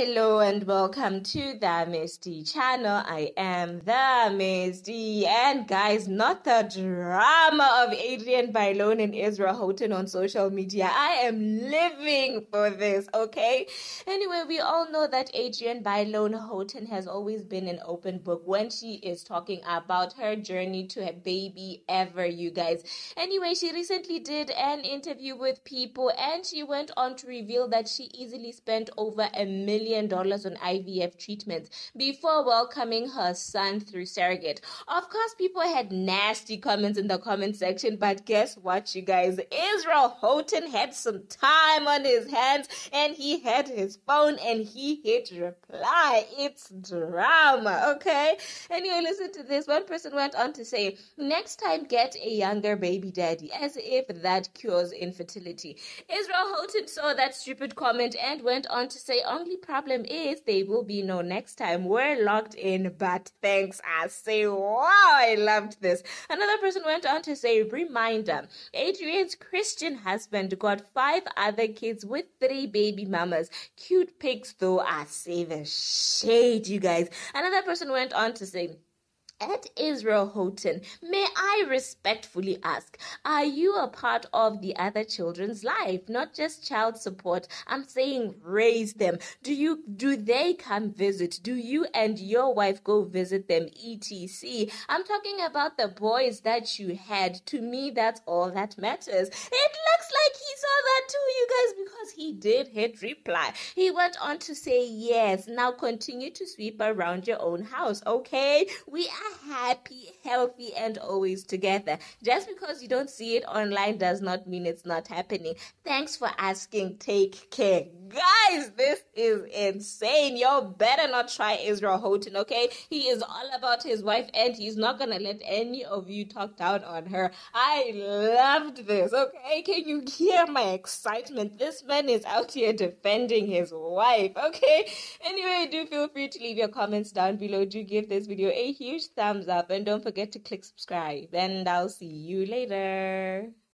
Hello and welcome to the MissDee channel. I am the MissDee. And guys, not the drama of Adrienne Bailon and Israel Houghton on social media. I am living for this, okay? Anyway, we all know that Adrienne Bailon Houghton has always been an open book when she is talking about her journey to a baby ever, you guys. Anyway, she recently did an interview with People and she went on to reveal that she easily spent over a million dollars on IVF treatments before welcoming her son through surrogate. Of course, people had nasty comments in the comment section, but guess what, you guys? Israel Houghton had some time on his hands and he had his phone and he hit reply. It's drama, okay? Anyway, listen to this. One person went on to say, next time get a younger baby daddy, as if that cures infertility. Israel Houghton saw that stupid comment and went on to say, only problem is there will be no next time. We're locked in, but thanks. I say, wow, I loved this. Another person went on to say, reminder, Adrienne's Christian husband got five other kids with three baby mamas. Cute pics though, I say the shade, you guys. Another person went on to say, at Israel Houghton, may I respectfully ask, are you a part of the other children's life, not just child support? I'm saying raise them. Do you do they come visit? Do you and your wife go visit them etc? I'm talking about the boys that you had. To me that's all that matters. It looks like he saw that too, you guys, because he did hit reply. He went on to say, Yes, now continue to sweep around your own house, okay? We are happy, healthy, and always together. Just because you don't see it online does not mean it's not happening. Thanks for asking. Take care. Guys, this is insane. Y'all better not try Israel Houghton, okay? He is all about his wife and he's not gonna let any of you talk down on her. I loved this, okay? Can you hear my excitement? This man is out here defending his wife, okay? Anyway, do feel free to leave your comments down below. Do give this video a huge thumbs up and don't forget to click subscribe. And I'll see you later.